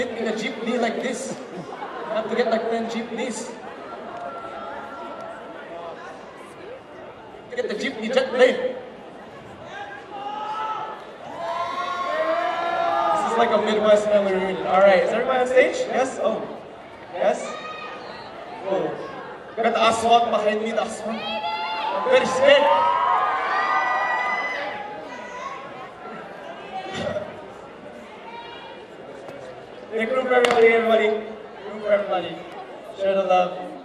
fit in a jeepney like this. You have to get like 10 jeepneys. To get the jeepney jet plane. This is like a Midwest family reunion. All right, is everybody on stage? Yes? Oh. Yes? Oh. Got the aswang behind me, the aswang. I'm very scared. Room for everybody, everybody. Room for everybody. Share the love. All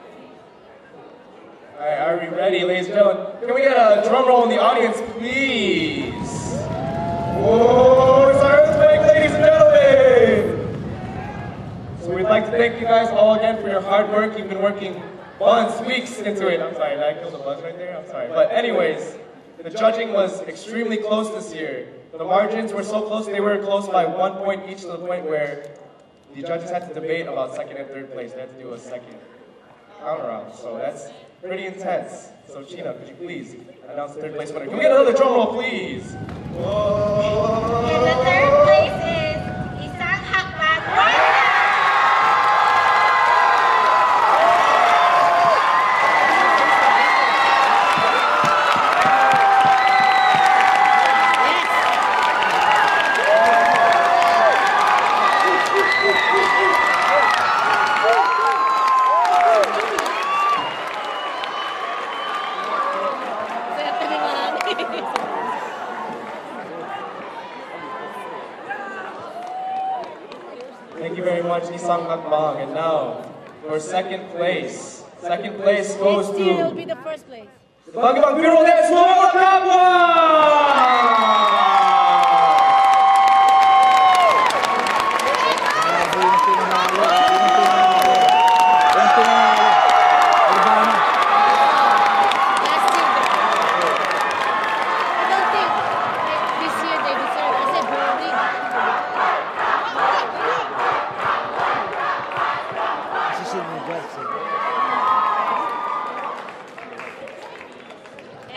right, are we ready, ladies and gentlemen? Can we get a drum roll in the audience, please? Whoa, it's our earthquake, ladies and gentlemen! So we'd like to thank you guys all again for your hard work. You've been working months, weeks into it. I'm sorry, I kill the buzz right there? I'm sorry. But anyways, the judging was extremely close this year. The margins were so close, they were close by one point each to the point where the judges had to debate about second and third place. They had to do a second counter round. So that's pretty intense. So China, could you please announce the third place winner? Can we get another drum roll, please? And the third place is Isang Hakbang Royal. Thank you very much, Isang Hakbang. And now, for second place. Second place goes Next year, it'll be the first place. Bangabang Bureau Dance Loyola Kapwa! Last year. I don't think like, this year they deserve. I said bowling.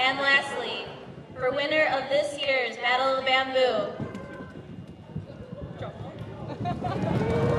And lastly, for winner of this year's Battle of Bamboo,